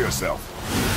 Yourself.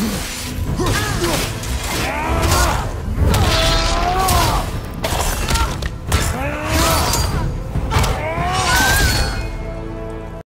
Hmm.